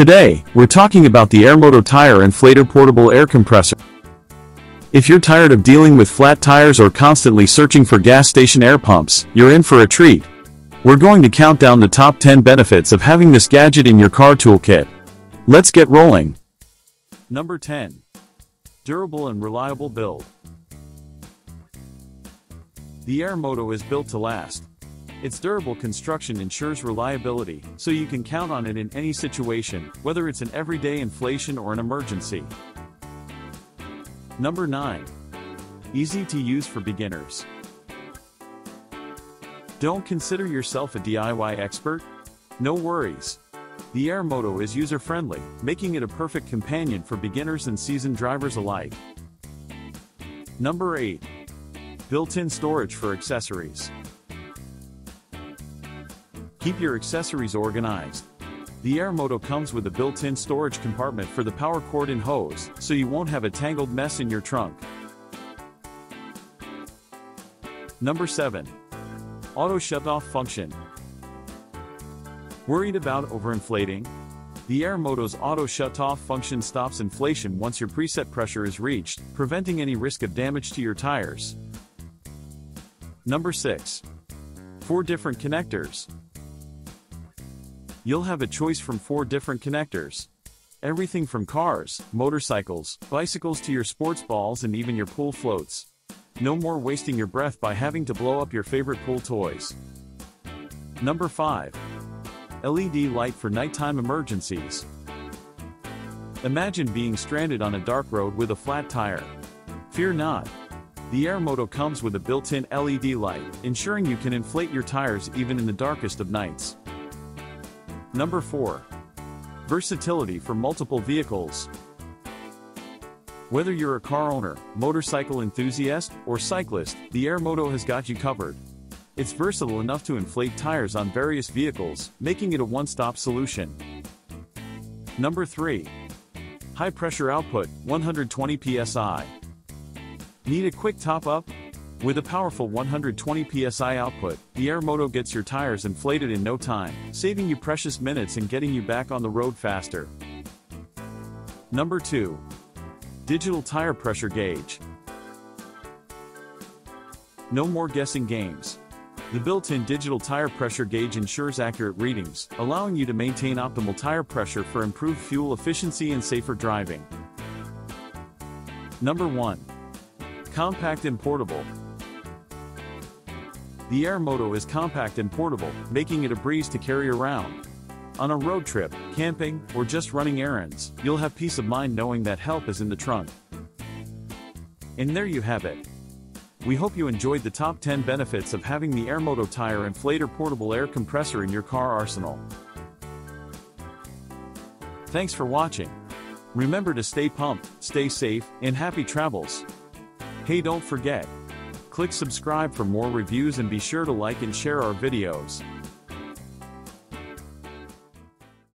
Today, we're talking about the Airmoto Tire Inflator Portable Air Compressor. If you're tired of dealing with flat tires or constantly searching for gas station air pumps, you're in for a treat. We're going to count down the top 10 benefits of having this gadget in your car toolkit. Let's get rolling. Number 10. Durable and reliable build. The Airmoto is built to last. Its durable construction ensures reliability, so you can count on it in any situation, whether it's an everyday inflation or an emergency. Number 9. Easy to use for beginners. Don't consider yourself a DIY expert? No worries. The Airmoto is user-friendly, making it a perfect companion for beginners and seasoned drivers alike. Number 8. Built-in storage for accessories. Keep your accessories organized. The Airmoto comes with a built-in storage compartment for the power cord and hose, so you won't have a tangled mess in your trunk. Number 7. Auto Shut-Off Function. Worried about overinflating? The Airmoto's auto shut-off function stops inflation once your preset pressure is reached, preventing any risk of damage to your tires. Number 6. 4 different connectors. You'll have a choice from four different connectors. Everything from cars, motorcycles, bicycles to your sports balls and even your pool floats. No more wasting your breath by having to blow up your favorite pool toys. Number 5. LED light for nighttime emergencies. Imagine being stranded on a dark road with a flat tire. Fear not. The Airmoto comes with a built-in LED light, ensuring you can inflate your tires even in the darkest of nights. Number 4. Versatility for multiple vehicles. Whether you're a car owner, motorcycle enthusiast, or cyclist, the Airmoto has got you covered. It's versatile enough to inflate tires on various vehicles, making it a one-stop solution. Number 3. High pressure output, 120 psi. Need a quick top-up? With a powerful 120 psi output, the Airmoto gets your tires inflated in no time, saving you precious minutes and getting you back on the road faster. Number 2. Digital Tire Pressure Gauge. No more guessing games. The built-in digital tire pressure gauge ensures accurate readings, allowing you to maintain optimal tire pressure for improved fuel efficiency and safer driving. Number 1. Compact and portable. The Airmoto is compact and portable, making it a breeze to carry around. On a road trip, camping, or just running errands, you'll have peace of mind knowing that help is in the trunk. And there you have it. We hope you enjoyed the top 10 benefits of having the Airmoto Tire Inflator Portable Air Compressor in your car arsenal. Thanks for watching. Remember to stay pumped, stay safe, and happy travels. Hey don't forget, Click subscribe for more reviews and be sure to like and share our videos.